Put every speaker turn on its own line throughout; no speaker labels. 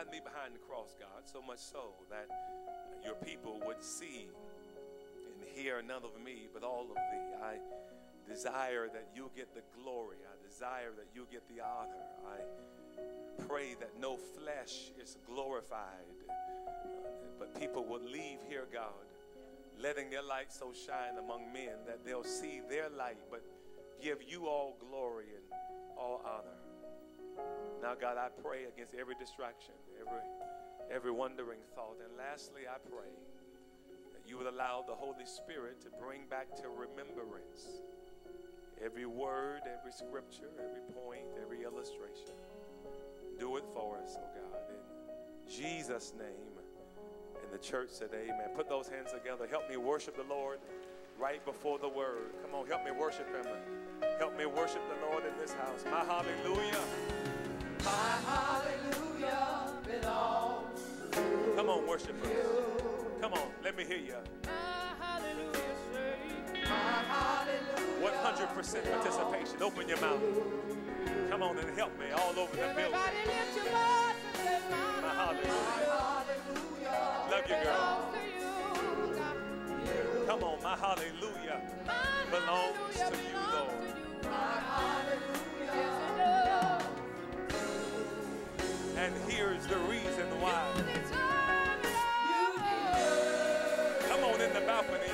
hide me behind the cross, God, so much so that your people would see and hear none of me, but all of thee. I desire that you get the glory. I desire that you get the honor. I pray that no flesh is glorified, but people will leave here, God, letting their light so shine among men that they'll see their light, but give you all glory and all honor. Now, God, I pray against every distraction, every every wandering thought. And lastly, I pray that you would allow the Holy Spirit to bring back to remembrance every word, every scripture, every point, every illustration. Do it for us, oh God. In Jesus' name. And the church said, Amen. Put those hands together. Help me worship the Lord right before the word. Come on, help me worship Him. Help me worship the Lord in this house. My hallelujah. Come on, worship Him. Come on, let me hear you.
My hallelujah say. My hallelujah
100% participation. Open your mouth. Come on and help me all over the building.
Lift your voice and say, My
hallelujah. Love you, girl.
belongs to you. God.
Come on, my hallelujah belongs to you, Lord.
My hallelujah. Yes, it does.
And here's the reason why.
You deserve it all.
Come on in the balcony,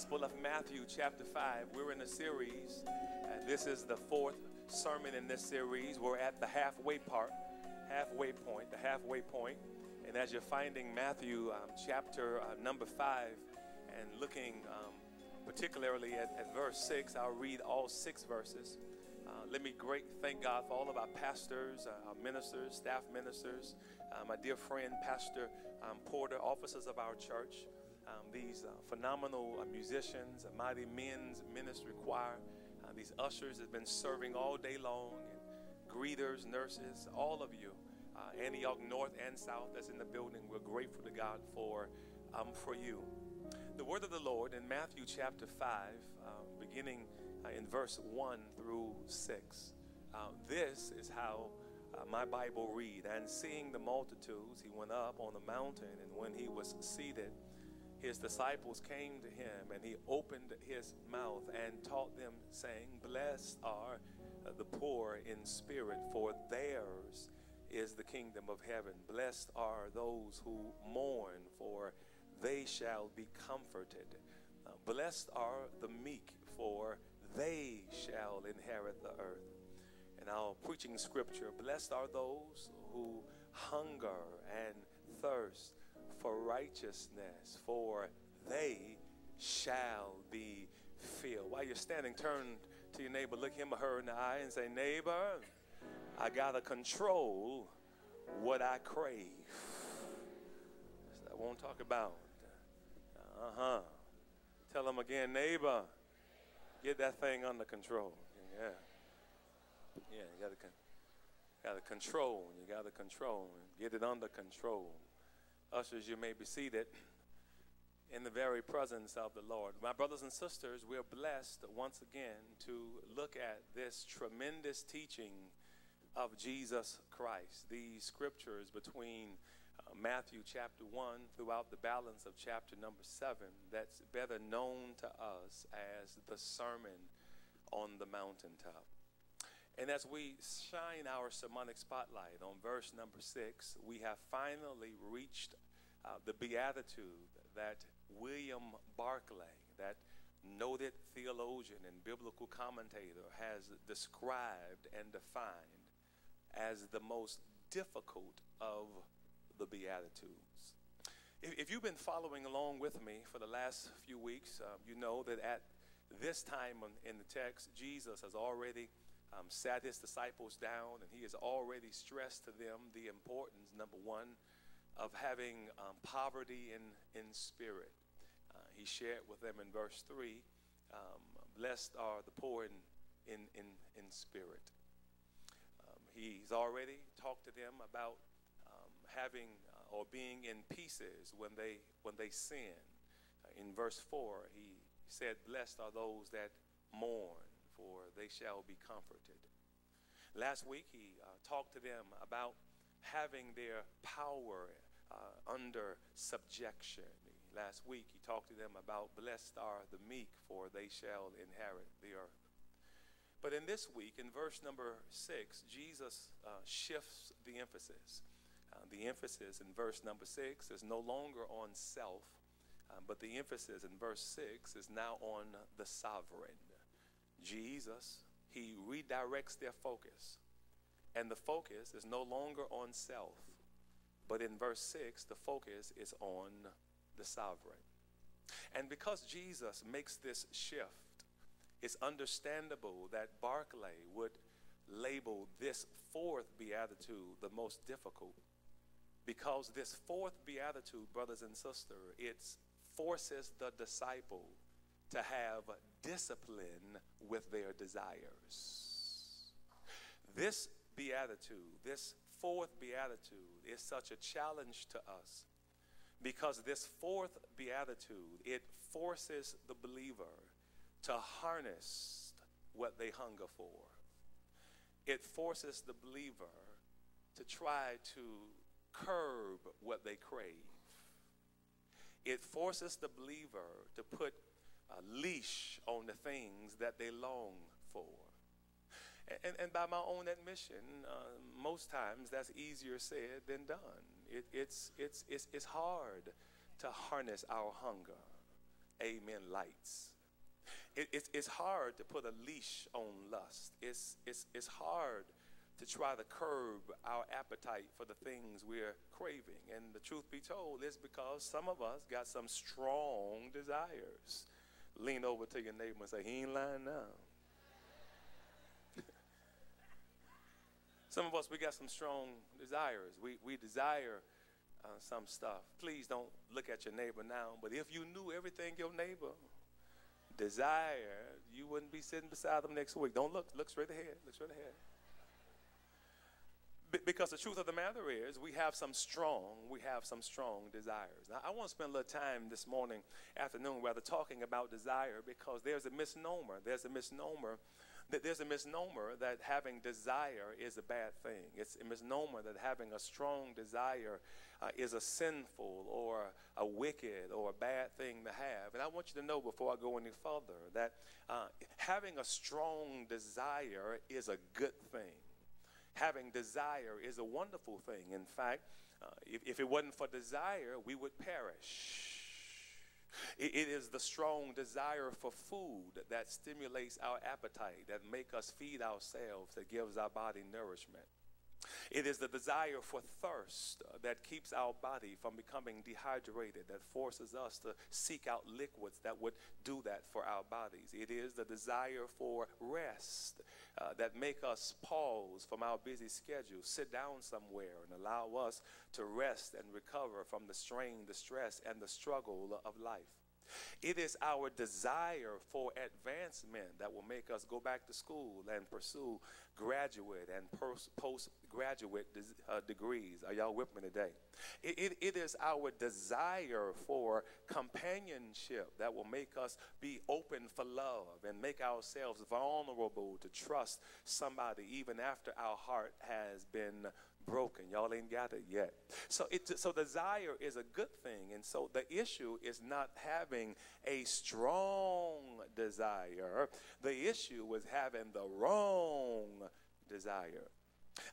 Gospel of Matthew, chapter 5. We're in a series, and this is the fourth sermon in this series. We're at the halfway part, halfway point, the halfway point. And as you're finding Matthew um, chapter uh, number 5 and looking um, particularly at, at verse 6, I'll read all six verses. Uh, let me great thank God for all of our pastors, uh, our ministers, staff ministers, uh, my dear friend, Pastor um, Porter, officers of our church, um, these uh, phenomenal uh, musicians, a mighty men's ministry choir, uh, these ushers that have been serving all day long, and greeters, nurses, all of you, uh, Antioch North and South that's in the building. We're grateful to God for, um, for you. The word of the Lord in Matthew chapter 5, uh, beginning uh, in verse 1 through 6. Uh, this is how uh, my Bible read. And seeing the multitudes, he went up on the mountain, and when he was seated, his disciples came to him, and he opened his mouth and taught them, saying, Blessed are the poor in spirit, for theirs is the kingdom of heaven. Blessed are those who mourn, for they shall be comforted. Uh, blessed are the meek, for they shall inherit the earth. And our preaching scripture blessed are those who hunger and thirst for righteousness, for they shall be filled. While you're standing, turn to your neighbor, look him or her in the eye, and say, Neighbor, I got to control what I crave. I won't talk about Uh huh. Tell them again, neighbor, get that thing under control. Yeah. Yeah, you got to got to control. You got to control get it under control. Ushers, you may be seated in the very presence of the Lord. My brothers and sisters, we're blessed once again to look at this tremendous teaching of Jesus Christ. These scriptures between uh, Matthew chapter 1 throughout the balance of chapter number 7 that's better known to us as the Sermon on the Mountaintop. And as we shine our sermonic spotlight on verse number 6, we have finally reached uh, the beatitude that William Barclay, that noted theologian and biblical commentator, has described and defined as the most difficult of the Beatitudes. If, you've been following along with me for the last few weeks, um, you know that at this time in the text, Jesus has already um, sat his disciples down and he has already stressed to them the importance, number one, of having um, poverty in, in spirit. Uh, he shared with them in verse 3 um, Blessed are the poor in, in, in, in spirit. Um, he's already talked to them about um, having uh, or being in pieces when they, when they sin. Uh, in verse 4, he said, Blessed are those that mourn, for they shall be comforted. Last week, he uh, talked to them about having their power uh, under subjection. Last week, he talked to them about blessed are the meek, for they shall inherit the earth. But in this week, in verse number six, Jesus uh, shifts the emphasis. Uh, the emphasis in verse number six is no longer on self, uh, but the emphasis in verse six is now on the sovereign. Jesus, he redirects their focus. And the focus is no longer on self, but in verse 6, the focus is on the sovereign. And because Jesus makes this shift, it's understandable that Barclay would label this fourth beatitude the most difficult because this fourth beatitude, brothers and sisters, it forces the disciple to have discipline with their desires. This beatitude, this fourth beatitude is such a challenge to us because this fourth beatitude it forces the believer to harness what they hunger for it forces the believer to try to curb what they crave it forces the believer to put a leash on the things that they long for and, and by my own admission, uh, most times that's easier said than done. It, it's, it's, it's, it's hard to harness our hunger. Amen, lights. It, it's, it's hard to put a leash on lust. It's, it's, it's hard to try to curb our appetite for the things we're craving. And the truth be told, is because some of us got some strong desires. Lean over to your neighbor and say, He ain't lying now. Some of us, we got some strong desires. We, we desire uh, some stuff. Please don't look at your neighbor now, but if you knew everything your neighbor desired, you wouldn't be sitting beside them next week. Don't look, look straight ahead. Look straight ahead. Because the truth of the matter is, we have some strong, we have some strong desires. Now, I want to spend a little time this morning, afternoon, rather, talking about desire because there's a misnomer. There's a misnomer that there's a misnomer that having desire is a bad thing. It's a misnomer that having a strong desire uh, is a sinful or a wicked or a bad thing to have. And I want you to know before I go any further that uh, having a strong desire is a good thing. Having desire is a wonderful thing. In fact, uh, if, if it wasn't for desire, we would perish. It, it is the strong desire for food that stimulates our appetite, that make us feed ourselves, that gives our body nourishment. It is the desire for thirst that keeps our body from becoming dehydrated, that forces us to seek out liquids that would do that for our bodies. It is the desire for rest uh, that make us pause from our busy schedule, sit down somewhere, and allow us to rest and recover from the strain, the stress, and the struggle of life. It is our desire for advancement that will make us go back to school and pursue graduate and postgraduate uh, degrees. Are y'all with me today? It, it, it is our desire for companionship that will make us be open for love and make ourselves vulnerable to trust somebody even after our heart has been broken. Y'all ain't got it yet. So it so desire is a good thing. And so the issue is not having a strong desire. The issue is having the wrong desire.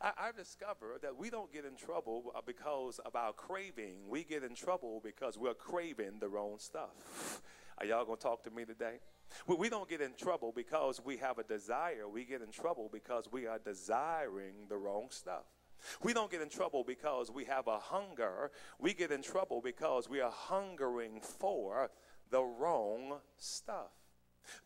I, have discovered that we don't get in trouble uh, because of our craving. We get in trouble because we're craving the wrong stuff. Are y'all going to talk to me today? We, we don't get in trouble because we have a desire. We get in trouble because we are desiring the wrong stuff. We don't get in trouble because we have a hunger. We get in trouble because we are hungering for the wrong stuff.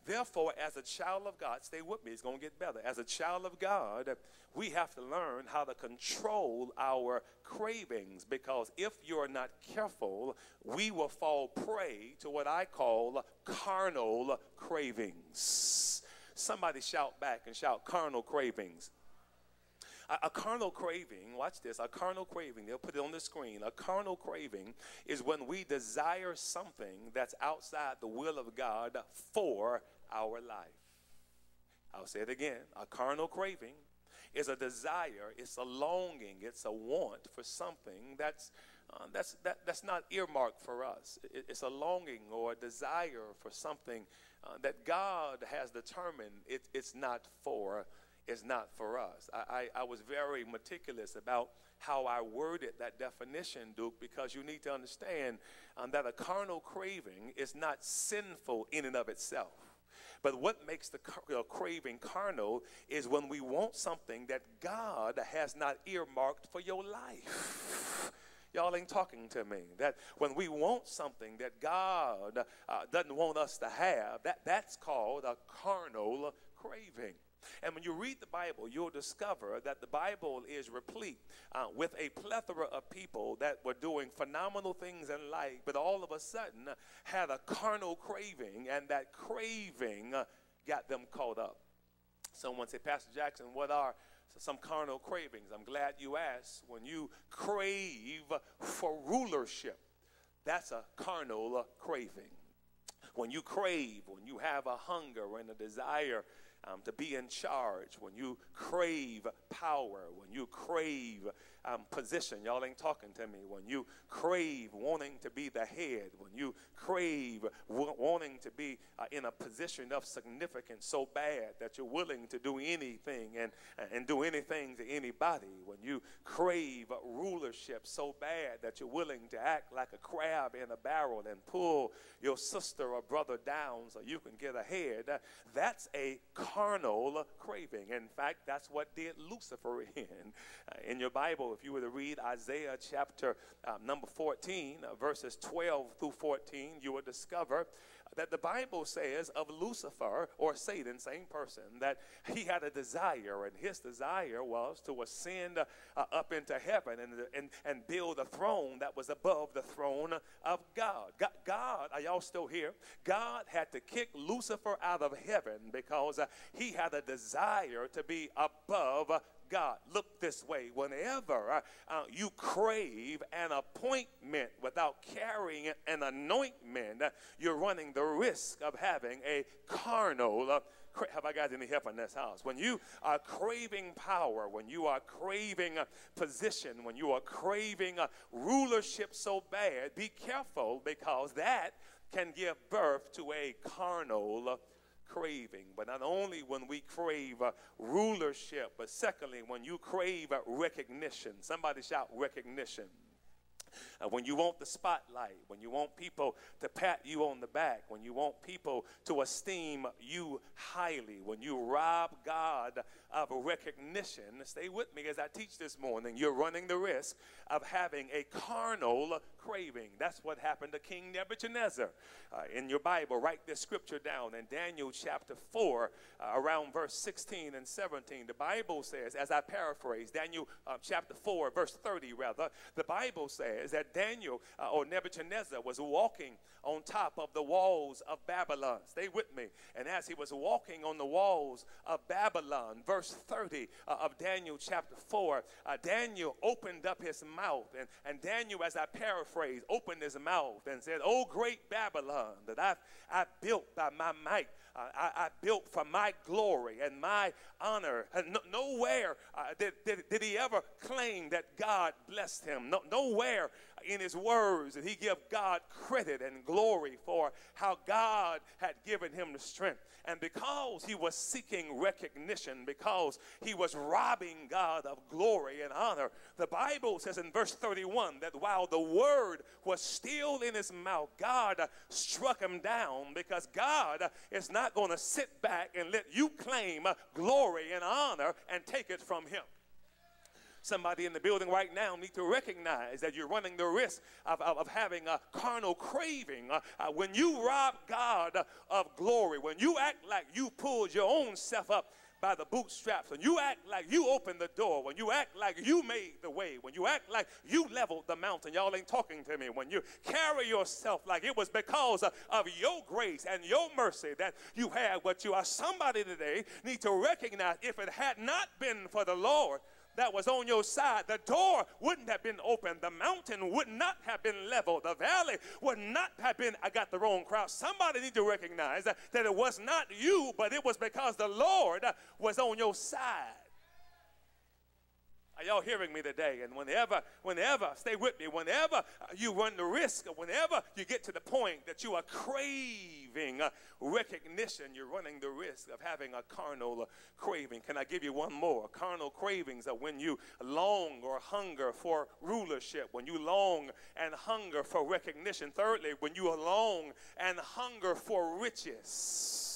Therefore, as a child of God, stay with me, it's going to get better. As a child of God, we have to learn how to control our cravings because if you're not careful, we will fall prey to what I call carnal cravings. Somebody shout back and shout carnal cravings. A, a, carnal craving, watch this, a carnal craving, they'll put it on the screen. A carnal craving is when we desire something that's outside the will of God for our life. I'll say it again. A carnal craving is a desire, it's a longing, it's a want for something that's uh, that's, that, that's not earmarked for us. It, it's a longing or a desire for something uh, that God has determined it, it's not for is not for us. I, I, I, was very meticulous about how I worded that definition, Duke, because you need to understand um, that a carnal craving is not sinful in and of itself. But what makes the craving carnal is when we want something that God has not earmarked for your life. Y'all ain't talking to me. That when we want something that God uh, doesn't want us to have, that, that's called a carnal craving. And when you read the Bible, you'll discover that the Bible is replete uh, with a plethora of people that were doing phenomenal things in life, but all of a sudden had a carnal craving, and that craving uh, got them caught up. Someone said, Pastor Jackson, what are some carnal cravings? I'm glad you asked. When you crave for rulership, that's a carnal craving. When you crave, when you have a hunger and a desire um, to be in charge, when you crave power, when you crave um, position. Y'all ain't talking to me. When you crave wanting to be the head, when you crave wanting to be uh, in a position of significance so bad that you're willing to do anything and, and do anything to anybody, when you crave rulership so bad that you're willing to act like a crab in a barrel and pull your sister or brother down so you can get ahead, that's a carnal craving. In fact, that's what did Lucifer in. Uh, in your Bible, if you were to read Isaiah chapter um, number 14, uh, verses 12 through 14, you will discover that the Bible says of Lucifer or Satan, same person, that he had a desire, and his desire was to ascend uh, up into heaven and, and, and build a throne that was above the throne of God. God. God, are y'all still here? God had to kick Lucifer out of heaven because uh, he had a desire to be above God. Look this way. Whenever uh, you crave an appointment without carrying an anointment, you're running the risk of having a carnal. Uh, have I got any help in this house? When you are craving power, when you are craving a position, when you are craving a rulership so bad, be careful because that can give birth to a carnal craving. But not only when we crave uh, rulership, but secondly, when you crave uh, recognition. Somebody shout recognition. Uh, when you want the spotlight, when you want people to pat you on the back, when you want people to esteem you highly, when you rob God of recognition, stay with me as I teach this morning, you're running the risk of having a carnal craving. That's what happened to King Nebuchadnezzar. Uh, in your Bible, write this scripture down in Daniel chapter 4, uh, around verse 16 and 17. The Bible says, as I paraphrase, Daniel uh, chapter 4, verse 30, rather, the Bible says that Daniel uh, or Nebuchadnezzar was walking on top of the walls of Babylon. Stay with me. And as he was walking on the walls of Babylon, verse 30 uh, of Daniel chapter 4, uh, Daniel opened up his mouth. And, and Daniel, as I paraphrase, opened his mouth and said, Oh, great Babylon that I've, I've built by my might uh, I, I, built for my glory and my honor. And no, nowhere uh, did, did, did, he ever claim that God blessed him. No, nowhere in his words did he give God credit and glory for how God had given him the strength. And because he was seeking recognition, because he was robbing God of glory and honor, the Bible says in verse 31 that while the word was still in his mouth, God struck him down because God is not going to sit back and let you claim glory and honor and take it from him somebody in the building right now need to recognize that you're running the risk of, of, of having a carnal craving. Uh, uh, when you rob God of glory, when you act like you pulled your own self up by the bootstraps, when you act like you opened the door, when you act like you made the way, when you act like you leveled the mountain, y'all ain't talking to me, when you carry yourself like it was because of, your grace and your mercy that you had what you are, somebody today need to recognize if it had not been for the Lord that was on your side, the door wouldn't have been open. The mountain would not have been leveled. The valley would not have been, I got the wrong crowd. Somebody need to recognize that, that it was not you, but it was because the Lord was on your side. Are y'all hearing me today? And whenever, whenever, stay with me, whenever you run the risk, whenever you get to the point that you are craving recognition, you're running the risk of having a carnal craving. Can I give you one more? Carnal cravings are when you long or hunger for rulership, when you long and hunger for recognition. Thirdly, when you long and hunger for riches.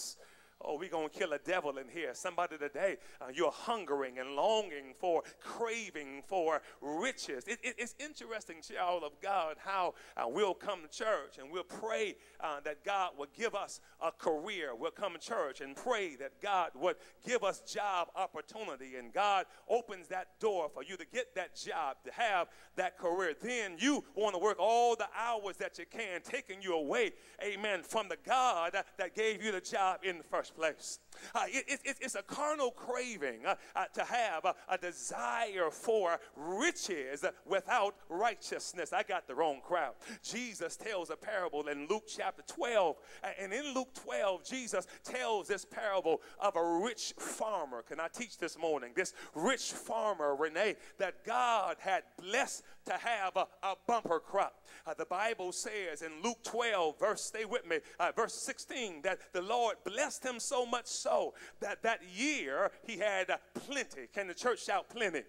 Oh, we're going to kill a devil in here. Somebody today, uh, you're hungering and longing for, craving for riches. It, it, it's interesting, child of God, how uh, we'll come to church and we'll pray uh, that God would give us a career. We'll come to church and pray that God would give us job opportunity and God opens that door for you to get that job, to have that career. Then you want to work all the hours that you can, taking you away, amen, from the God that gave you the job in the first place. Uh, it, it, it's a carnal craving uh, uh, to have a, a, desire for riches without righteousness. I got the wrong crowd. Jesus tells a parable in Luke chapter 12. And in Luke 12, Jesus tells this parable of a rich farmer. Can I teach this morning? This rich farmer, Renee, that God had blessed to have a, a bumper crop. Uh, the Bible says in Luke 12, verse, stay with me, uh, verse 16, that the Lord blessed him so much so that that year he had plenty. Can the church shout plenty?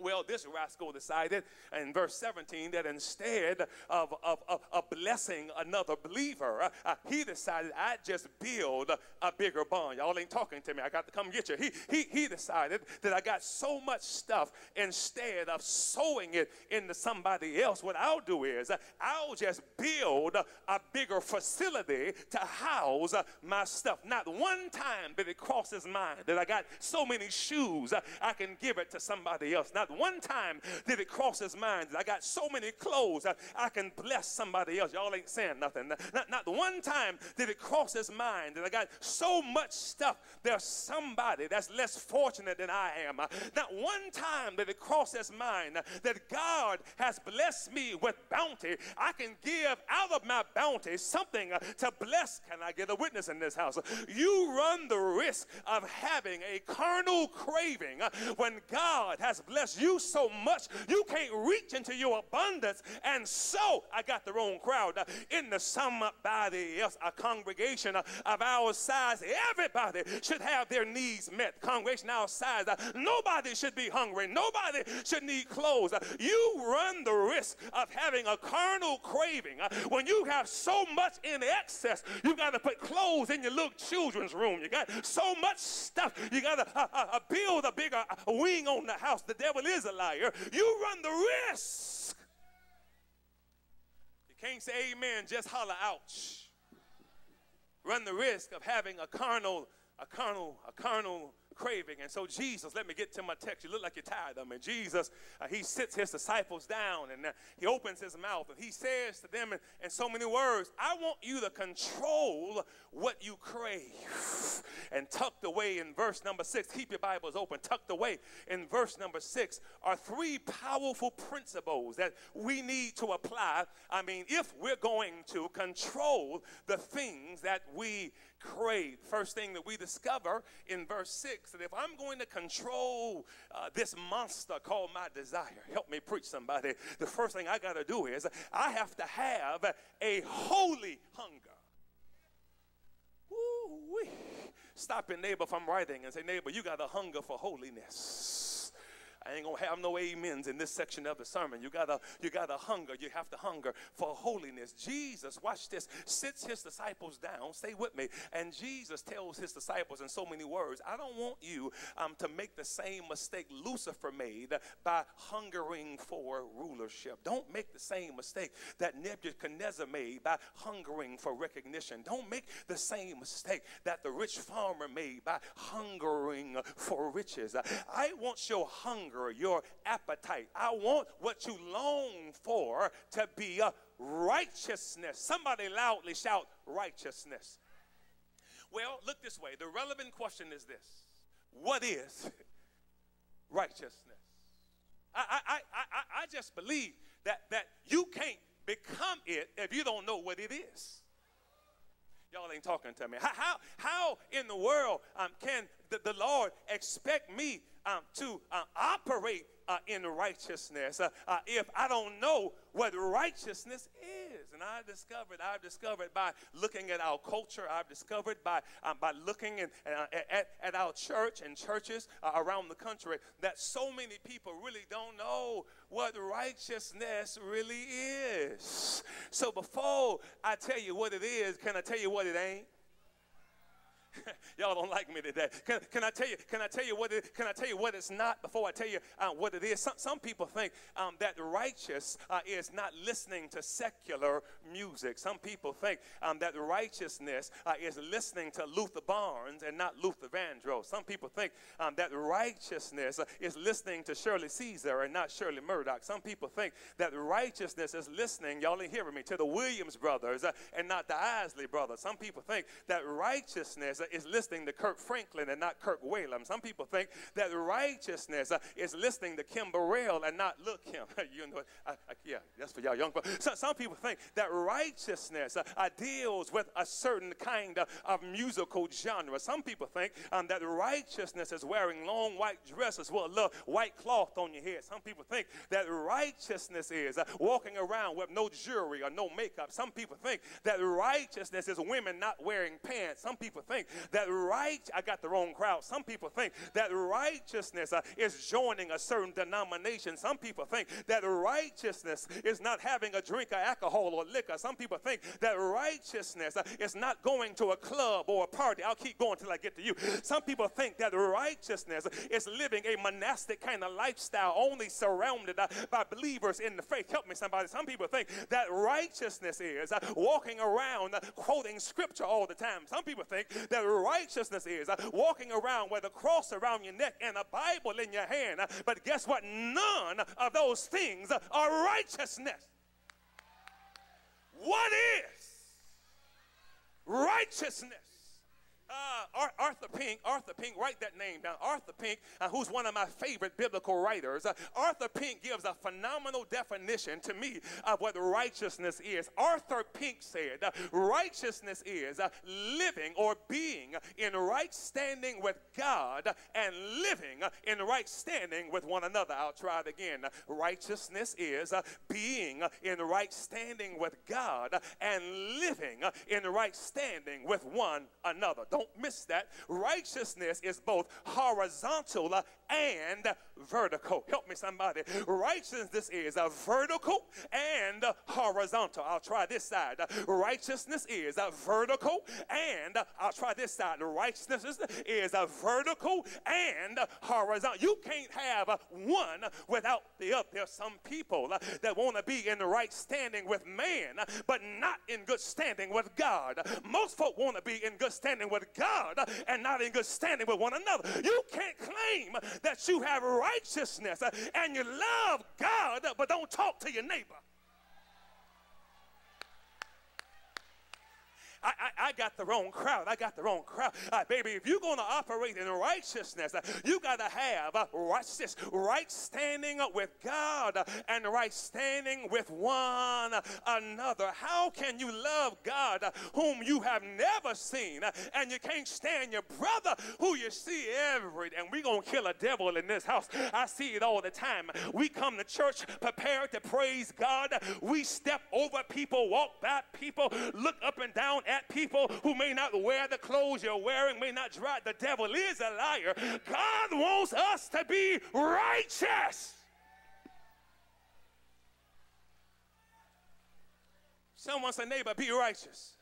Well, this rascal decided in verse 17 that instead of, of, of, of blessing another believer, uh, uh, he decided I'd just build a bigger barn. Y'all ain't talking to me. I got to come get you. He, he, he decided that I got so much stuff instead of sowing it into somebody else. What I'll do is uh, I'll just build a bigger facility to house uh, my stuff. Not one time did it cross his mind that I got so many shoes uh, I can give it to somebody else. Not not one time did it cross his mind that I got so many clothes I, I can bless somebody else. Y'all ain't saying nothing. Not, not one time did it cross his mind that I got so much stuff. There's somebody that's less fortunate than I am. Uh, not one time did it cross his mind that God has blessed me with bounty. I can give out of my bounty something uh, to bless. Can I get a witness in this house? You run the risk of having a carnal craving uh, when God has blessed you so much you can't reach into your abundance. And so I got the wrong crowd. In the somebody else, a congregation of our size, everybody should have their needs met. Congregation our size, nobody should be hungry. Nobody should need clothes. You run the risk of having a carnal craving when you have so much in excess. You got to put clothes in your little children's room. You got so much stuff. You got to uh, uh, build a bigger wing on the house. The devil devil is a liar, you run the risk You can't say amen, just holler ouch. Run the risk of having a carnal, a carnal, a carnal craving. And so, Jesus, let me get to my text. You look like you're tired of me. Jesus, uh, he sits his disciples down and uh, he opens his mouth and he says to them in, in so many words, I want you to control what you crave. And tucked away in verse number six, keep your Bibles open, tucked away in verse number six are three powerful principles that we need to apply. I mean, if we're going to control the things that we crave. First thing that we discover in verse 6 that if I'm going to control uh, this monster called my desire, help me preach somebody, the first thing I got to do is I have to have a holy hunger. Woo-wee. Stop your neighbor from writing and say, neighbor, you got a hunger for holiness. I ain't gonna have no amens in this section of the sermon. You gotta, you gotta hunger. You have to hunger for holiness. Jesus, watch this, sits his disciples down. Stay with me. And Jesus tells his disciples in so many words, I don't want you um, to make the same mistake Lucifer made by hungering for rulership. Don't make the same mistake that Nebuchadnezzar made by hungering for recognition. Don't make the same mistake that the rich farmer made by hungering for riches. I want your hunger hunger, your appetite. I want what you long for to be a righteousness. Somebody loudly shout righteousness. Well, look this way. The relevant question is this What is righteousness? I, I, I, I, just believe that, that you can't become it if you don't know what it is. Y'all ain't talking to me. How, how, how in the world um, can the, the Lord expect me um, to uh, operate uh, in righteousness uh, uh, if I don't know what righteousness is. And I discovered, I've discovered by looking at our culture, I've discovered by, um, by looking in, uh, at, at our church and churches uh, around the country that so many people really don't know what righteousness really is. So before I tell you what it is, can I tell you what it ain't? Y'all don't like me today. Can, can I tell you? Can I tell you what it? Can I tell you what it's not before I tell you uh, what it is? Some, some people think um, that righteous uh, is not listening to secular music. Some people think um, that righteousness uh, is listening to Luther Barnes and not Luther Vandross. Some people think um, that righteousness uh, is listening to Shirley Caesar and not Shirley Murdock. Some people think that righteousness is listening. Y'all ain't hearing me to the Williams brothers uh, and not the Isley brothers. Some people think that righteousness is listening to Kirk Franklin and not Kirk Whalum. Some people think that righteousness uh, is listening to Kim Burrell and not look Kim. you know, I, I, yeah, that's for y'all young people. So, some people think that righteousness uh, uh, deals with a certain kind of, of musical genre. Some people think um, that righteousness is wearing long white dresses with a little white cloth on your head. Some people think that righteousness is uh, walking around with no jewelry or no makeup. Some people think that righteousness is women not wearing pants. Some people think that right, I got the wrong crowd. Some people think that righteousness uh, is joining a certain denomination. Some people think that righteousness is not having a drink of alcohol or liquor. Some people think that righteousness uh, is not going to a club or a party. I'll keep going till I get to you. Some people think that righteousness is living a monastic kind of lifestyle, only surrounded uh, by believers in the faith. Help me, somebody. Some people think that righteousness is uh, walking around uh, quoting scripture all the time. Some people think that righteousness is uh, walking around with a cross around your neck and a Bible in your hand. Uh, but guess what? None of those things are righteousness. What is righteousness? Uh, Arthur Pink, Arthur Pink, write that name down. Arthur Pink, uh, who's one of my favorite biblical writers, uh, Arthur Pink gives a phenomenal definition to me of what righteousness is. Arthur Pink said, uh, righteousness is uh, living or being in right standing with God and living in right standing with one another. I'll try it again. Righteousness is uh, being in right standing with God and living in right standing with one another. Don't miss that. Righteousness is both horizontal uh, and vertical. Help me, somebody. Righteousness is a vertical and horizontal. I'll try this side. Righteousness is a vertical and uh, I'll try this side. Righteousness is a vertical and horizontal. You can't have one without the other. There's some people that want to be in the right standing with man, but not in good standing with God. Most folk want to be in good standing with God and not in good standing with one another. You can't claim that you have righteousness and you love God, but don't talk to your neighbor. I, I, I, got the wrong crowd. I got the wrong crowd. Uh, baby, if you're going to operate in righteousness, uh, you got to have uh, righteousness, right standing with God uh, and right standing with one another. How can you love God whom you have never seen and you can't stand your brother who you see every day? And we're going to kill a devil in this house. I see it all the time. We come to church prepared to praise God. We step over people, walk by people, look up and down at people who may not wear the clothes you're wearing, may not drive. The devil is a liar. God wants us to be righteous. Someone say, neighbor, be righteous.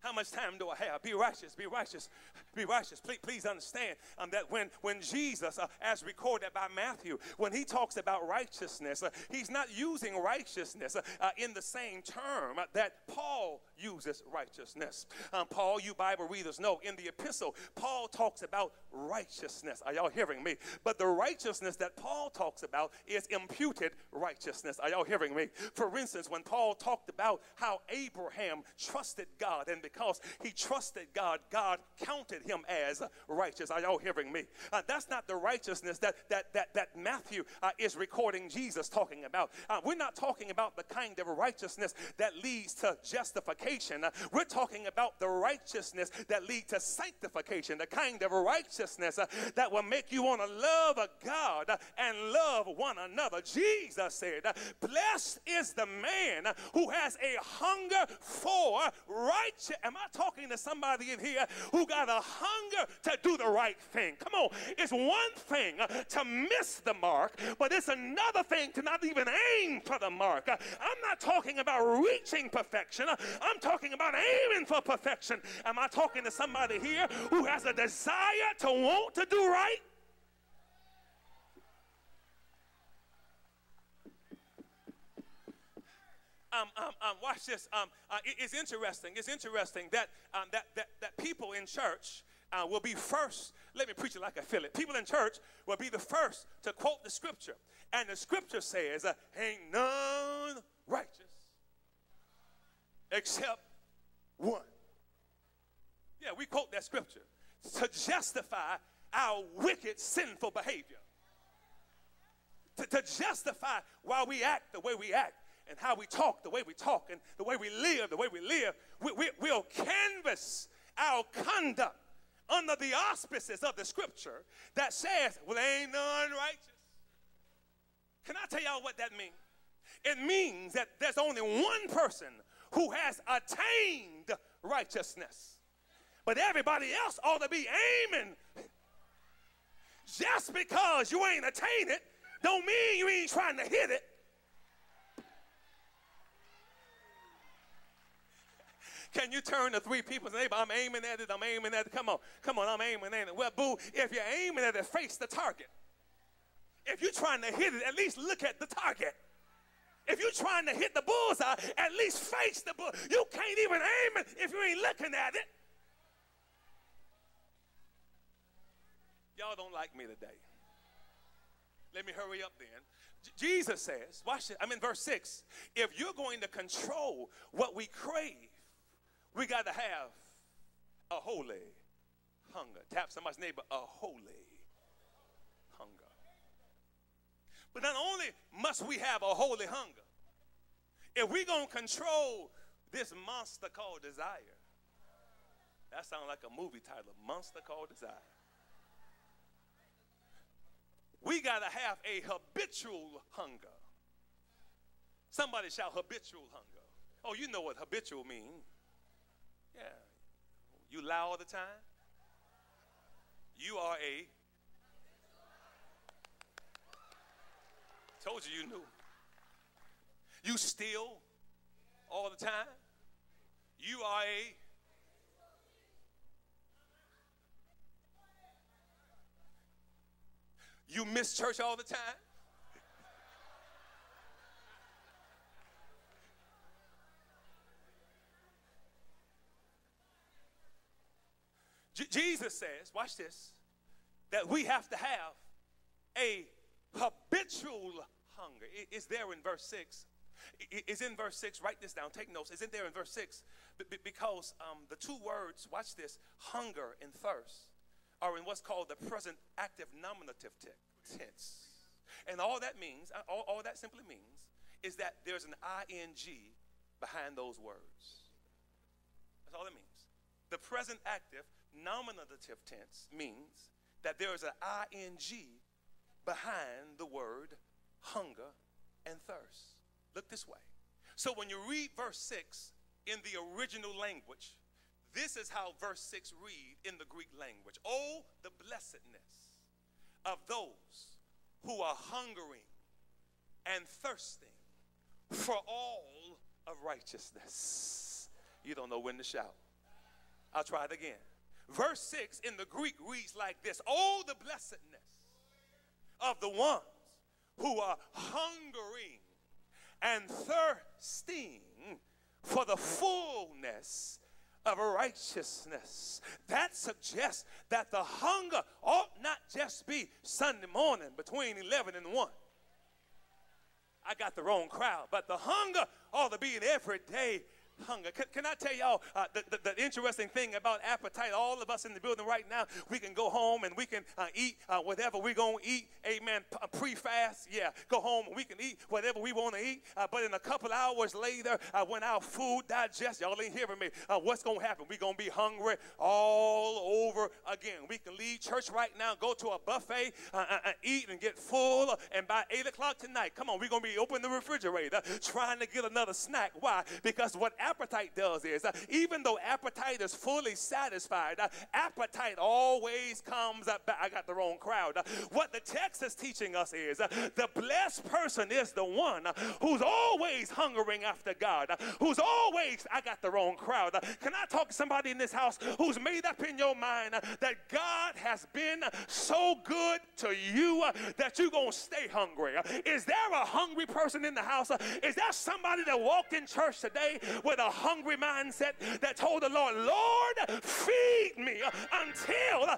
How much time do I have? Be righteous, be righteous, be righteous. Please, please understand um, that when, when Jesus, uh, as recorded by Matthew, when he talks about righteousness, uh, he's not using righteousness uh, uh in the same term that Paul uses righteousness. Um, Paul, you Bible readers know, in the epistle, Paul talks about righteousness. Are y'all hearing me? But the righteousness that Paul talks about is imputed righteousness. Are y'all hearing me? For instance, when Paul talked about how Abraham trusted God, and because he trusted God, God counted him as righteous. Are y'all hearing me? Uh, that's not the righteousness that that that that Matthew uh, is recording Jesus talking about. Uh, we're not talking about the kind of righteousness that leads to justification sanctification. We're talking about the righteousness that lead to sanctification, the kind of righteousness uh, that will make you want to love a God and love one another. Jesus said, Blessed is the man who has a hunger for righteousness. Am I talking to somebody in here who got a hunger to do the right thing? Come on. It's one thing uh, to miss the mark, but it's another thing to not even aim for the mark. Uh, I'm not talking about reaching perfection. I'm I'm talking about aiming for perfection. Am I talking to somebody here who has a desire to want to do right? Um, um, um, watch this. Um, uh, it, it's interesting. It's interesting that, um, that, that, that people in church uh, will be first. Let me preach it like I feel it. People in church will be the first to quote the scripture. And the scripture says, uh, Ain't none righteous except one. Yeah, we quote that scripture to justify our wicked, sinful behavior. To, to justify why we act the way we act and how we talk the way we talk and the way we live the way we live. We, we, we'll canvas our conduct under the auspices of the scripture that says, well, ain't none righteous. Can I tell y'all what that means? It means that there's only one person who has attained righteousness. But everybody else ought to be aiming. Just because you ain't attained it, don't mean you ain't trying to hit it. Can you turn to three people and say, I'm aiming at it, I'm aiming at it. Come on, come on, I'm aiming at it. Well, boo, if you're aiming at it, face the target. If you're trying to hit it, at least look at the target. If you're trying to hit the bullseye, at least face the bull. You can't even aim it if you ain't looking at it. Y'all don't like me today. Let me hurry up then. Jesus says, watch it. I'm in verse 6. If you're going to control what we crave, we got to have a holy hunger. Tap somebody's neighbor, a holy hunger. But not only must we have a holy hunger, if we're going to control this monster called desire, that sounds like a movie title, Monster Called Desire. We got to have a habitual hunger. Somebody shout habitual hunger. Oh, you know what habitual means. Yeah. You lie all the time? You are a. Told you you knew. You steal all the time. You are a. You miss church all the time. J- Jesus says, watch this, that we have to have a habitual hunger. It- it's there in verse 6. It- It's in verse 6. Write this down. Take notes. In there in verse 6 b- b- because um, the two words, watch this, hunger and thirst, are in what's called the present active nominative te- tense. And all that means, uh, all, all that simply means, is that there's an ing behind those words. That's all it means. The present active nominative tense means that there is an ing behind the word hunger and thirst. Look this way. So when you read verse 6 in the original language, this is how verse 6 read in the Greek language. Oh, the blessedness of those who are hungering and thirsting for all of righteousness. You don't know when to shout. I'll try it again. Verse 6 in the Greek reads like this Oh, the blessedness of the ones who are hungering and thirsting for the fullness of righteousness. That suggests that the hunger ought not just be Sunday morning between 11 and 1. I got the wrong crowd, but the hunger ought to be an everyday hunger. Can, can I tell y'all uh, the, the, the interesting thing about appetite? All of us in the building right now, we can go home and we can uh, eat uh, whatever we're going to eat. Amen. Pre fast, yeah. Go home and we can eat whatever we want to eat. Uh, but in a couple hours later, uh, when our food digests, y'all ain't hearing me. Uh, what's going to happen? We're going to be hungry all over again. We can leave church right now, go to a buffet, uh, uh, uh, eat and get full. And by 8 o'clock tonight, come on, we're going to be opening the refrigerator trying to get another snack. Why? Because what appetite does is, uh, even though appetite is fully satisfied, uh, appetite always comes up. I got the wrong crowd. Uh, what the text is teaching us is uh, the blessed person is the one uh, who's always hungering after God, who's always, I got the wrong crowd. Can I talk to somebody in this house who's made up in your mind that God has been so good to you that you're going to stay hungry? Is there a hungry person in the house? Is there somebody that walked in church today with a hungry mindset that told the Lord, Lord, feed me until.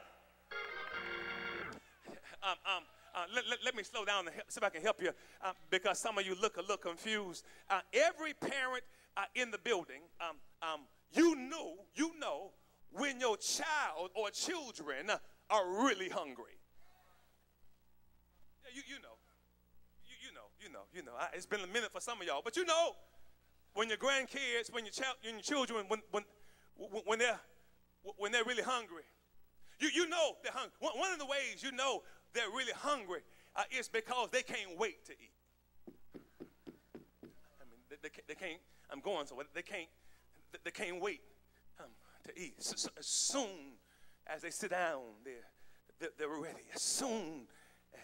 um, um, uh, let, let- let me slow down and see if I can help you uh, because some of you look a little confused. Uh, every parent uh, in the building, um, um, you know, you know when your child or children are really hungry. Yeah, you, you know. You, you know, you know, you know. I, it's been a minute for some of y'all, but you know when your grandkids, when your, child, when your children, when, when, when, they're, when they're really hungry. You, you know they're hungry. One, of the ways you know they're really hungry uh, is because they can't wait to eat. I mean, they, they, can't- they can't, I'm going somewhere, they can't, they, they can't wait um, to eat. So, so as soon as they sit down, they're, they're, they're ready. As soon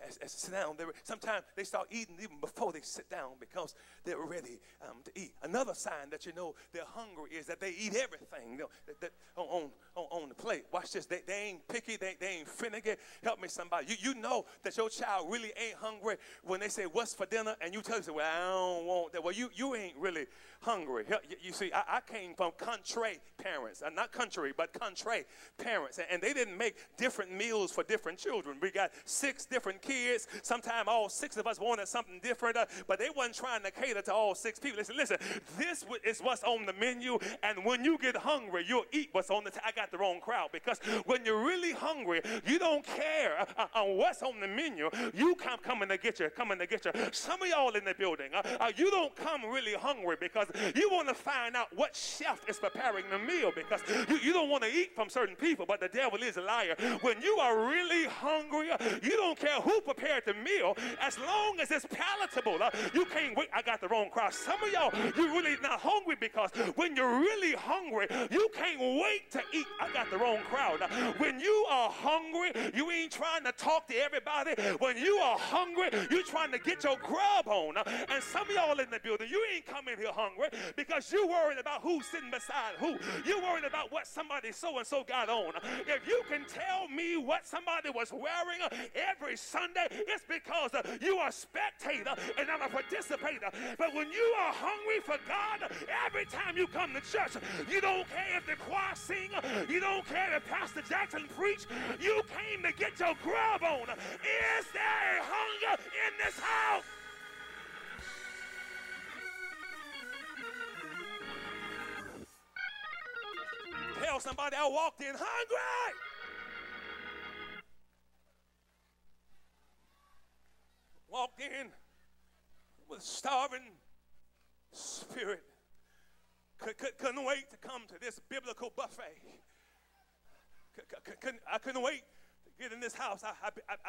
as, as they sit down, they're, sometimes they start eating even before they sit down because they're ready um, to eat. Another sign that you know they're hungry is that they eat everything you know, that, that, on, on, on the plate. Watch this. They, they ain't picky. They, they ain't finicky. Help me, somebody. You, you know that your child really ain't hungry when they say, What's for dinner? And you tell them, Well, I don't want that. Well, you, you ain't really hungry. You, you see, I, I came from country parents. Uh, not country, but country parents. And, and they didn't make different meals for different children. We got six different kids. Sometimes all six of us wanted something different, uh, but they wasn't trying to cater to all six people. Listen, listen, this is what's on the menu. And when you get hungry, you'll eat what's on the t- I got the wrong crowd because when you're really hungry, you don't care uh, uh, what's on the menu. You come coming to get you, coming to get you. Some of y'all in the building, uh, uh, you don't come really hungry because you want to find out what chef is preparing the meal. meal because you, you don't want to eat from certain people, but the devil is a liar. When you are really hungry, you don't care who prepared the meal as long as it's palatable. Uh, you can't wait. I got the wrong crowd. Some of y'all, you're really not hungry because when you're really hungry, you can't wait to eat. I got the wrong crowd. Uh, when you are hungry, you ain't trying to talk to everybody. When you are hungry, you're trying to get your grub on. Uh, and some of y'all in the building, you ain't coming here hungry because you're worried about who's sitting beside who. You're worried about what somebody so and so got on. If you can tell me what somebody was wearing every Sunday, it's because uh, you are a spectator and I'm a participator. But when you are hungry for God, every time you come to church, you don't care if the choir sing, you don't care if Pastor Jackson preach, you came to get your grub on. Is there a hunger in this house? Tell somebody I walked in hungry. Walked in with starving spirit. Couldn't wait to come to this biblical buffet. I couldn't wait get in this house. I,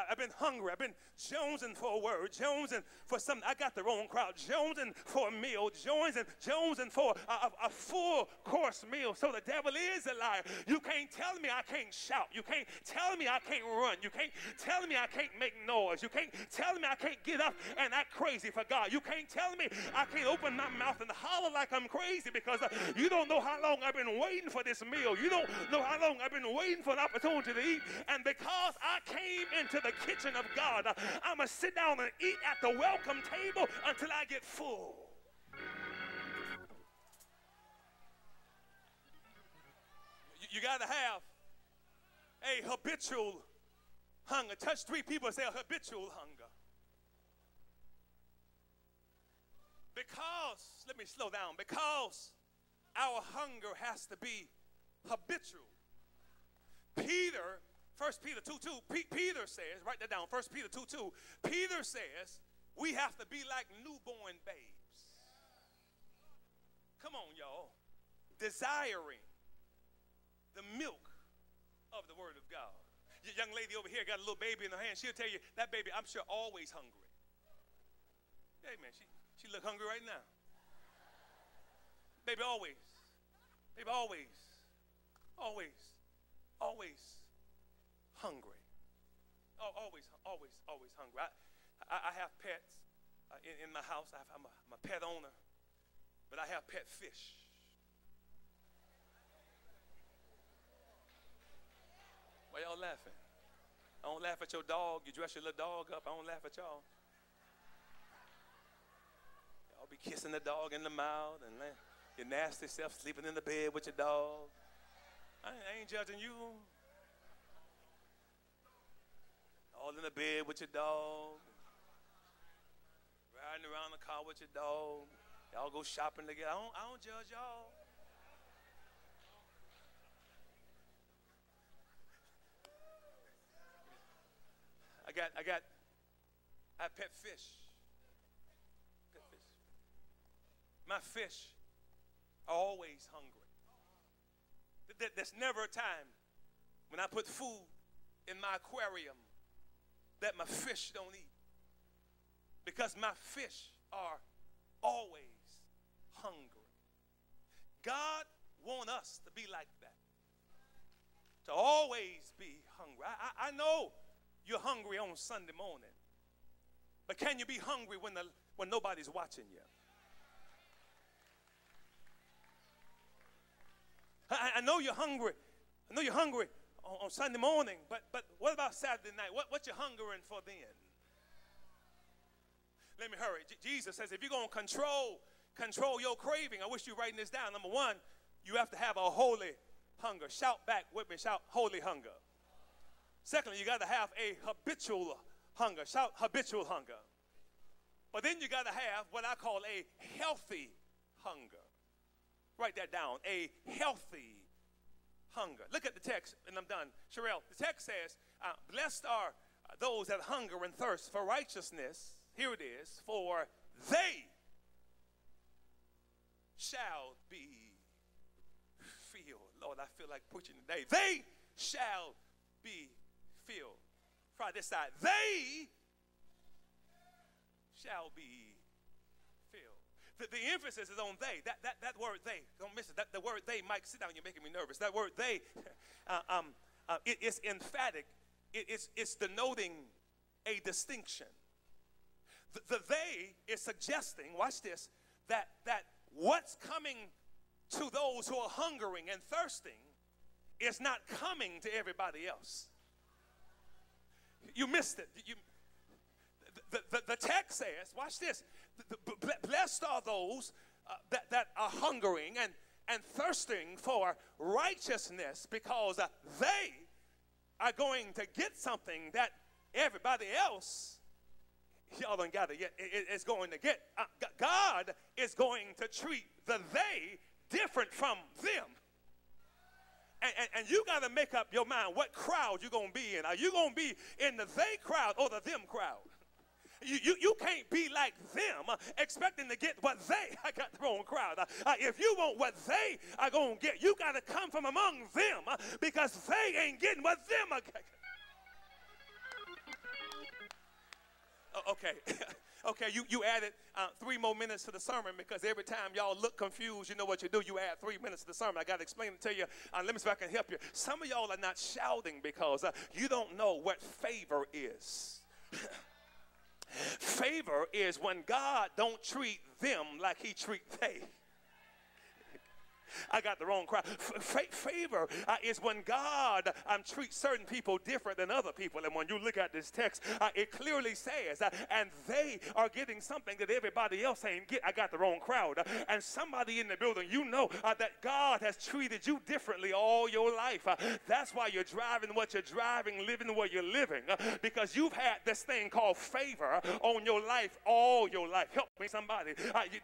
have been hungry. I've been jonesing for a word, jonesing for something. I got the wrong crowd. Jonesing for a meal, jonesing, jonesing for a, a, a, full course meal. So the devil is a liar. You can't tell me I can't shout. You can't tell me I can't run. You can't tell me I can't make noise. You can't tell me I can't get up and act crazy for God. You can't tell me I can't open my mouth and holler like I'm crazy because uh, you don't know how long I've been waiting for this meal. You don't know how long I've been waiting for an opportunity to eat. And because because I came into the kitchen of God, I'm going to sit down and eat at the welcome table until I get full. You, got to have a habitual hunger. Touch three people and say a habitual hunger. Because, let me slow down, because our hunger has to be habitual. Peter First Peter 2 2, P- Peter says, write that down. First Peter 2 2, Peter says, we have to be like newborn babes. Come on, y'all. Desiring the milk of the Word of God. Your young lady over here got a little baby in her hand. She'll tell you that baby, I'm sure, always hungry. Hey, man, she, she look hungry right now. Baby, always. Baby, always. Always. Always hungry. Oh, always, always, always hungry. I, I, I have pets uh, in, in, my house. I am a, I'm a pet owner, but I have pet fish. Why y'all laughing? I don't laugh at your dog. You dress your little dog up. I don't laugh at y'all. Y'all be kissing the dog in the mouth and your nasty self sleeping in the bed with your dog. I ain't judging you. All in the bed with your dog, riding around the car with your dog. Y'all go shopping together. I don't, I don't judge y'all. I got, I got, I pet fish. Pet fish. My fish are always hungry. There's never a time when I put food in my aquarium that my fish don't eat. Because my fish are always hungry. God want us to be like that. To always be hungry. I, I, I know you're hungry on Sunday morning. But can you be hungry when, the, when nobody's watching you? I, I know you're hungry. I know you're hungry on, on Sunday morning, but, but what about Saturday night? What, what you hungering for then? Let me hurry. J- Jesus says if you're going to control, control your craving, I wish you writing this down. Number one, you have to have a holy hunger. Shout back with me, shout holy hunger. Secondly, you got to have a habitual hunger. Shout habitual hunger. But then you got to have what I call a healthy hunger. Write that down. A healthy hunger. Look at the text, and I'm done. Sherelle, the text says, uh, Blessed are those that hunger and thirst for righteousness. Here it is, for they shall be filled. Lord, I feel like preaching today. They shall be filled. Try this side. They shall be. The, the emphasis is on they. That, that, that word they, don't miss it. That, the word they, Mike, sit down, you're making me nervous. That word they, uh, um, uh, it, it's emphatic, it, it's, it's denoting a distinction. The, the they is suggesting, watch this, that, that what's coming to those who are hungering and thirsting is not coming to everybody else. You missed it. You, the, the, the text says, watch this, blessed are those uh, that, that are hungering and, and thirsting for righteousness because uh, they are going to get something that everybody else, y'all don't it yet, is going to get. Uh, God is going to treat the they different from them. And, and, and, you got to make up your mind what crowd you're going to be in. Are you going to be in the they crowd or the them crowd? You, you, you can't be like them uh, expecting to get what they, I got the wrong crowd. Uh, uh, if you want what they are going to get, you got to come from among them because they ain't getting what them are getting. okay. okay, you, you added uh, three more minutes to the sermon because every time y'all look confused, you know what you do. You add three minutes to the sermon. I got to explain it to you. Uh, let me see if I can help you. Some of y'all are not shouting because uh, you don't know what favor is. Favor is when God don't treat them like he treat they. I got the wrong crowd. F- favor uh, is when God um, treats certain people different than other people. And when you look at this text, uh, it clearly says, uh, and they are getting something that everybody else ain't get. I got the wrong crowd. and somebody in the building, you know uh, that God has treated you differently all your life. Uh, that's why you're driving what you're driving, living where you're living, uh, because you've had this thing called favor on your life all your life. Help me, somebody.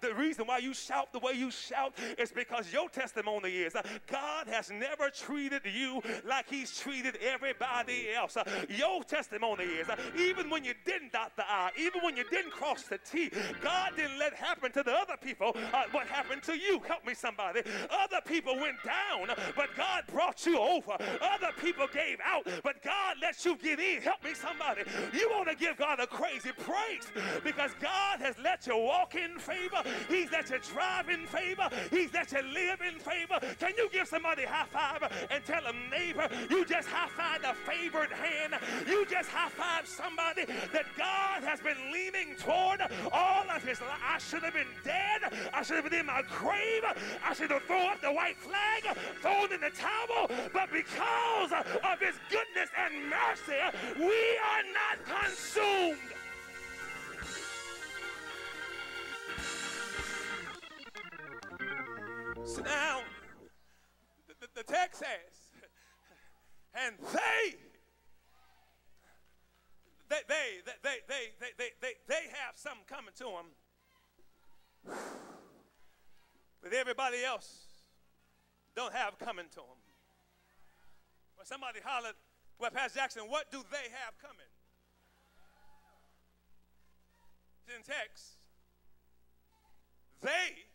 the reason why you shout the way you shout is because your testimony is uh, God has never treated you like He's treated everybody else. Uh, your testimony is uh, even when you didn't dot the I, even when you didn't cross the T, God didn't let happen to the other people what happened to you. Help me, somebody. Other people went down, but God brought you over. Other people gave out, but God let you get in. Help me, somebody. You want to give God a crazy praise because God has let you walk in favor. He's let you drive in favor. He's let you live in favor. Can you give somebody a high five and tell them, neighbor, you just high five the favored hand. You just high five somebody that God has been leaning toward all of his life. I should have been dead. I should have been in my grave. I should have thrown up the white flag, thrown in the towel. But because of his goodness and mercy, we are not consumed. Sit down. The, the, the text says, and they, they, they, they, they, they, they, they, they have something coming to them that everybody else don't have coming to them. When somebody hollered, well, Pastor Jackson, what do they have coming? It's in text. They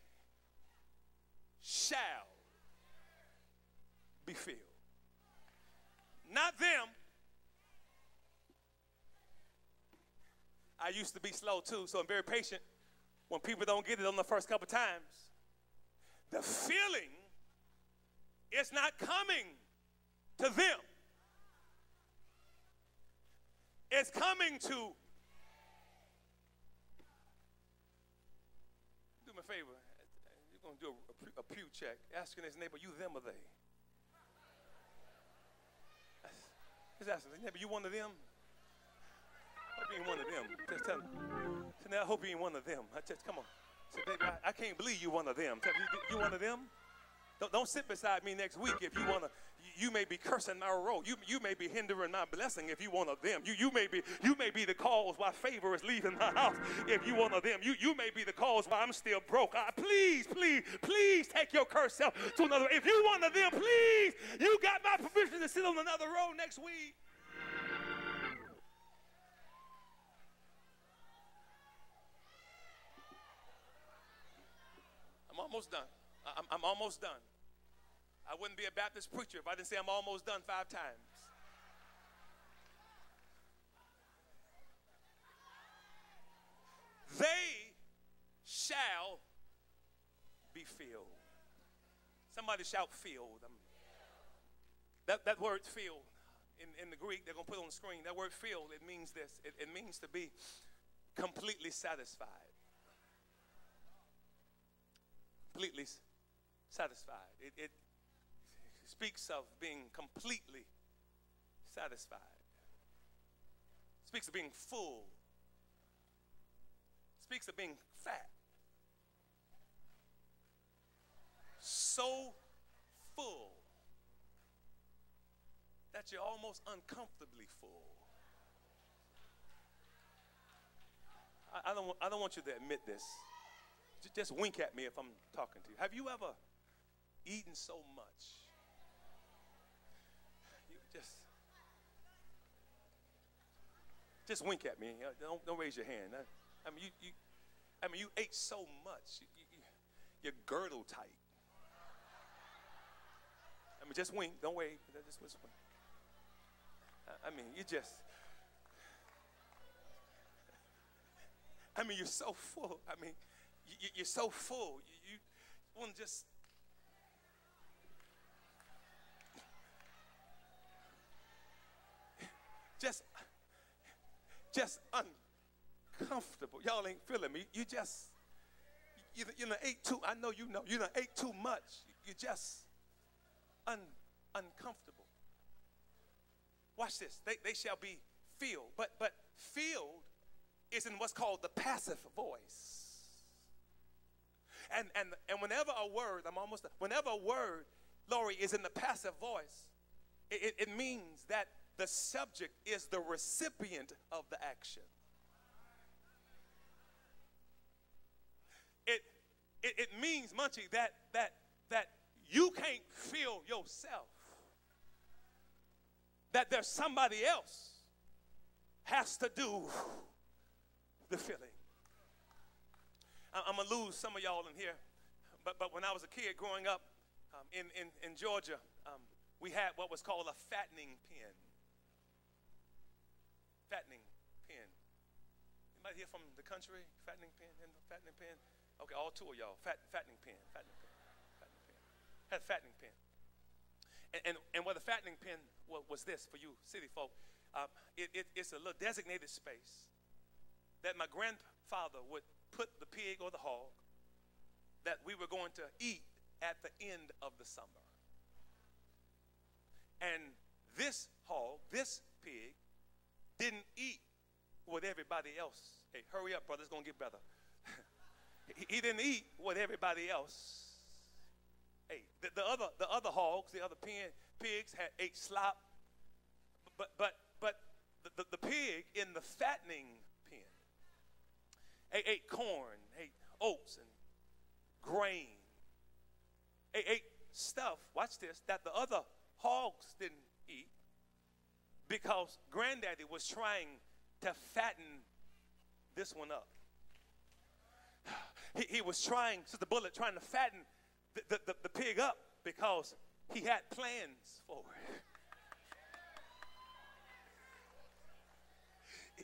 shall be filled. Not them. I used to be slow too, so I'm very patient when people don't get it on the first couple times. The feeling is not coming to them. It's coming to. Do me a favor. You're going to do a pew check, asking his neighbor, you them or they? He's asking his neighbor, you one of them? I Hope you ain't one of them. Just tell him. Now I hope you ain't one of them. I just come on. Say, baby, I, I can't believe you one of them. Tell you, you one of them? Don't, don't sit beside me next week if you want to you may be cursing my role. You, you may be hindering my blessing if you one of them. You, you, may be, you may be the cause why favor is leaving my house if you one of them. You, you may be the cause why I'm still broke. I, please, please, please take your curse self to another. If you one of them, please, you got my permission to sit on another road next week. I'm almost done. I'm, I'm almost done. I wouldn't be a Baptist preacher if I didn't say I'm almost done five times. They shall be filled. Somebody shout filled. That, that word filled in, in the Greek, they're going to put on the screen. That word filled, it means this it, it means to be completely satisfied. Completely satisfied. It, it speaks of being completely satisfied. Speaks of being full. Speaks of being fat. So full that you're almost uncomfortably full. I, I, don't, I don't want you to admit this. Just wink at me if I'm talking to you. Have you ever eaten so much? You just, just wink at me. Uh, don't, don't raise your hand. I, I mean, you, you, I mean, you ate so much. You, you, you're girdle tight. I mean, just wink. Don't wait. Just whisper. I mean, you just. I mean, you're so full. I mean, you, are so full. You, you want to just. Just, just uncomfortable. Y'all ain't feeling me. You just, you, you know, ate too. I know you know. You know, ate too much. You just un, uncomfortable. Watch this. They, they shall be filled. But but filled is in what's called the passive voice. And and and whenever a word, I'm almost whenever a word, Lori, is in the passive voice, it, it, it means that the subject is the recipient of the action. It it, it means, Munchie, that that that you can't feel yourself that there's somebody else has to do the feeling. I'm gonna lose some of y'all in here, but but when I was a kid growing up um, in, in in Georgia, um, we had what was called a fattening pen. Fattening pen. Anybody here from the country? Fattening pen fattening pen. Okay, all two of y'all. Fat, fattening pen. Fattening pen. Fattening pen. Had a fattening pen. And, and, and what the fattening pen was, was this for you, city folk. Um, it, it, it's a little designated space that my grandfather would put the pig or the hog that we were going to eat at the end of the summer. And this hog, this pig, didn't eat with everybody else. Hey, hurry up, brother, it's going to get better. he, didn't eat with everybody else Hey, the, the, other the other hogs, the other pen, pigs had ate slop, but but but the, the, the pig in the fattening pen ate, ate corn, ate oats and grain, ate, ate stuff. Watch this that the other hogs didn't eat because granddaddy was trying to fatten this one up. He, he was trying, Sister Bullet, trying to fatten the, the, the pig up because he had plans for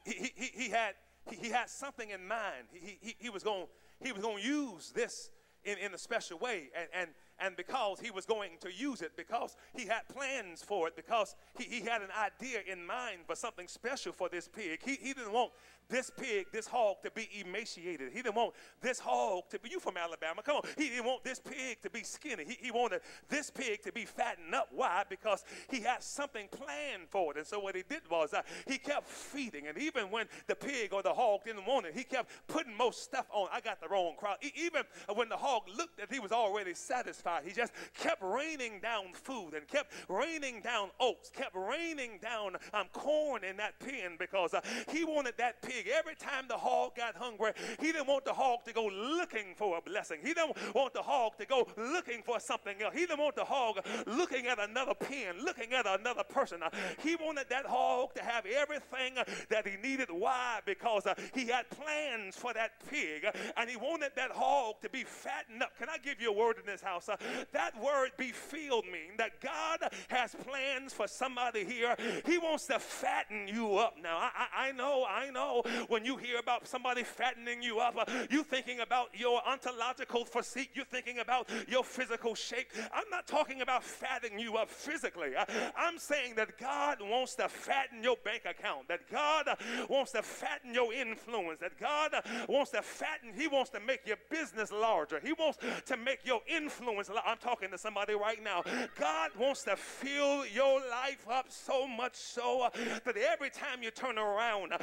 it. He, he, he, had, he had something in mind. He, he, he was going he was going to use this in, in a special way. And, and, and because he was going to use it, because he had plans for it, because he, he had an idea in mind for something special for this pig, he, he didn't want this pig, this hog to be emaciated. He didn't want this hog to be, you from Alabama, come on. He didn't want this pig to be skinny. He, he wanted this pig to be fattened up. Why? Because he had something planned for it. And so what he did was uh, he kept feeding. And even when the pig or the hog didn't want it, he kept putting more stuff on. I got the wrong crowd. even when the hog looked at he was already satisfied, he just kept raining down food and kept raining down oats, kept raining down um, corn in that pen because uh, he wanted that pig Every time the hog got hungry, he didn't want the hog to go looking for a blessing. He didn't want the hog to go looking for something else. He didn't want the hog looking at another pen, looking at another person. He wanted that hog to have everything that he needed. Why? Because uh, he had plans for that pig and he wanted that hog to be fattened up. Can I give you a word in this house? Uh, Uh, That word be filled mean that God has plans for somebody here. He wants to fatten you up. Now, I, I, I know, I know when you hear about somebody fattening you up, uh, you thinking about your ontological physique, you're thinking about your physical shape. I'm not talking about fattening you up physically. I'm saying that God wants to fatten your bank account, that God uh, wants to fatten your influence, that God uh, wants to fatten, He wants to make your business larger. He wants to make your influence. I'm talking to somebody right now. God wants to fill your life up so much so that every time you turn around, uh,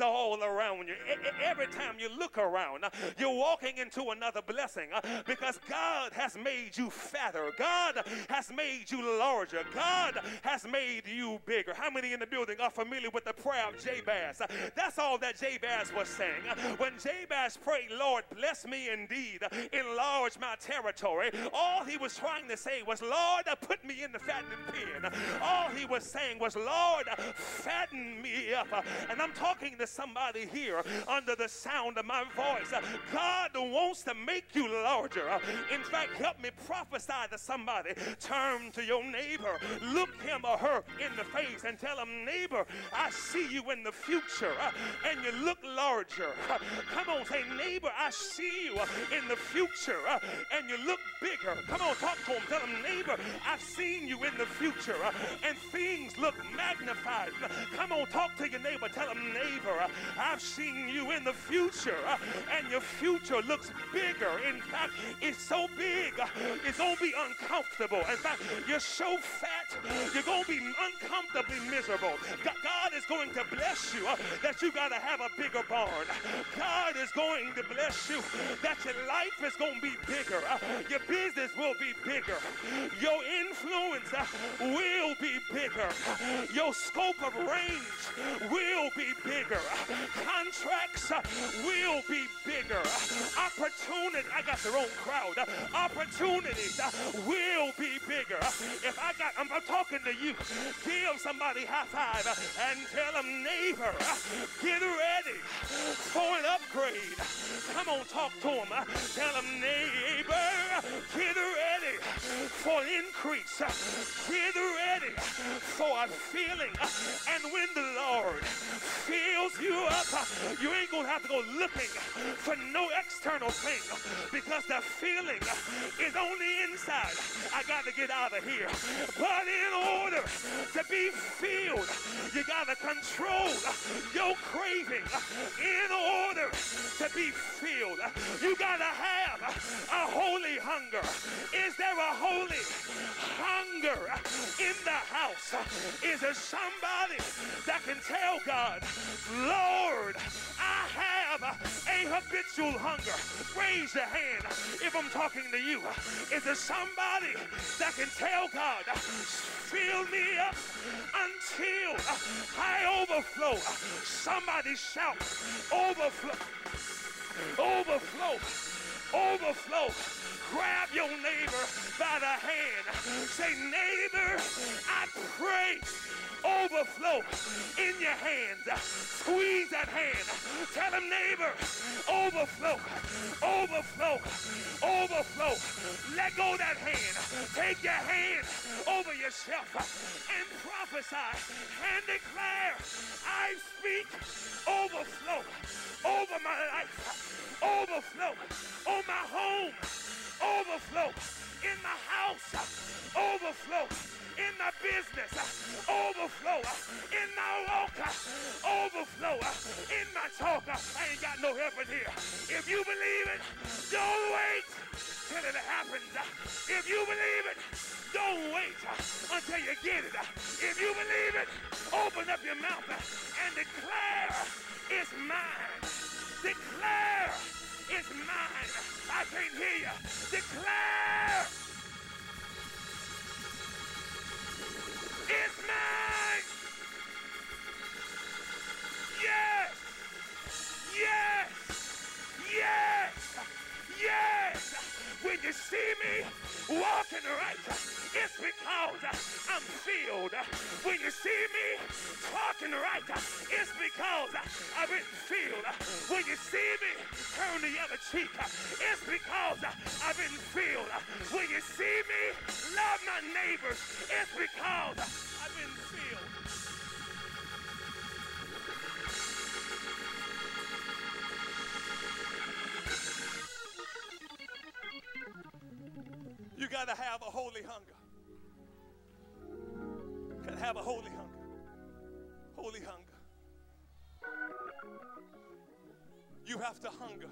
are all around you. E- every time you look around, uh, you're walking into another blessing uh, because God has made you fatter. God has made you larger. God has made you bigger. How many in the building are familiar with the prayer of Jabez? Uh, That's all that Jabez was saying. When Jabez prayed, Lord, bless me indeed, enlarge my territory, all he was trying to say was, Lord, put me in the fattening pen. All he was saying was, Lord, fatten me up. And I'm talking to somebody here under the sound of my voice. God wants to make you larger. In fact, help me prophesy to somebody. Turn to your neighbor, look him or her in the face, and tell him, neighbor, I see you in the future, and you look larger. Come on, say, neighbor, I see you in the future, and you look bigger. Come on, talk to him. Tell him, neighbor, I've seen you in the future, and things look magnified. Come on, talk to your neighbor. Tell him, neighbor, I've seen you in the future, uh, and your future looks bigger. In fact, it's so big, uh, it's gonna be uncomfortable. In fact, you're so fat, you're gonna be uncomfortably miserable. God is going to bless you uh, that you gotta have a bigger barn. God is going to bless you that your life is gonna be bigger. Uh, Your business will be bigger. Your influence uh, will be bigger. Your scope of range will be bigger. Contracts will be bigger. Opportunity, I got the wrong crowd. Opportunities will be bigger. If I got, I'm, I'm talking to you. Give somebody high five and tell them, neighbor, get ready for an upgrade. Come on, talk to them. Tell them, neighbor, get ready for an increase. Get ready for a feeling. And when the Lord fills you up, you ain't gonna have to go looking for no external thing because the feeling is on the inside. I gotta get out of here. But in order to be filled, you gotta control your craving. In order to be filled, you gotta have a holy hunger. Is there a holy hunger in the house? Is there somebody that can tell God, Lord, I have a habitual hunger? Raise your hand if I'm talking to you. Is there somebody that can tell God, fill me up until I overflow? Somebody shout, overflow, overflow, overflow. Grab your neighbor by the hand. Say, neighbor, I pray overflow in your hands. Squeeze that hand. Tell him, neighbor, overflow, overflow, overflow. Let go that hand. Take your hand over yourself and prophesy and declare, I speak overflow over my life, overflow on my home, overflow in the house, overflow in the business, overflow in the walk, overflow in my talk. I ain't got no in here. If you believe it, don't wait till it happens. If you believe it, don't wait until you get it. If you believe it, open up your mouth and declare it's mine. Declare it's mine. I can't hear you. Declare it's mine. Yes. Yes. Yes. Yes. When you see me walking right it's because I'm filled. When you see me talking right, it's because I've been filled. When you see me turn the other cheek, it's because I've been filled. When you see me love my neighbors, it's because I've been filled. Got to have a holy hunger. Got to have a holy hunger. Holy hunger. You have to hunger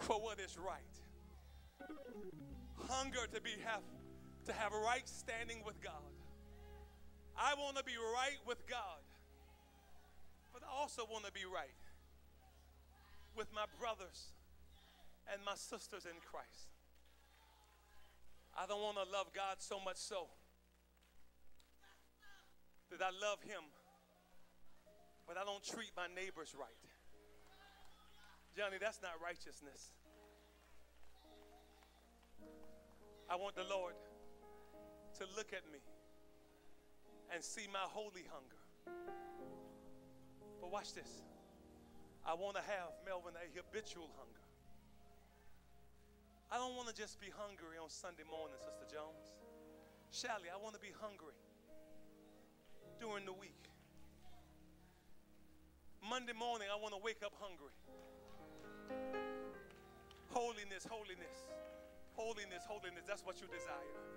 for what is right. Hunger to be have to have right standing with God. I want to be right with God, but I also want to be right with my brothers and my sisters in Christ. I don't want to love God so much so that I love Him, but I don't treat my neighbors right. Johnny, that's not righteousness. I want the Lord to look at me and see my holy hunger. But watch this. I want to have, Melvin, a habitual hunger. I don't want to just be hungry on Sunday morning, Sister Jones. Shelly, I want to be hungry during the week. Monday morning, I want to wake up hungry. Holiness, holiness, holiness, holiness. That's what you desire.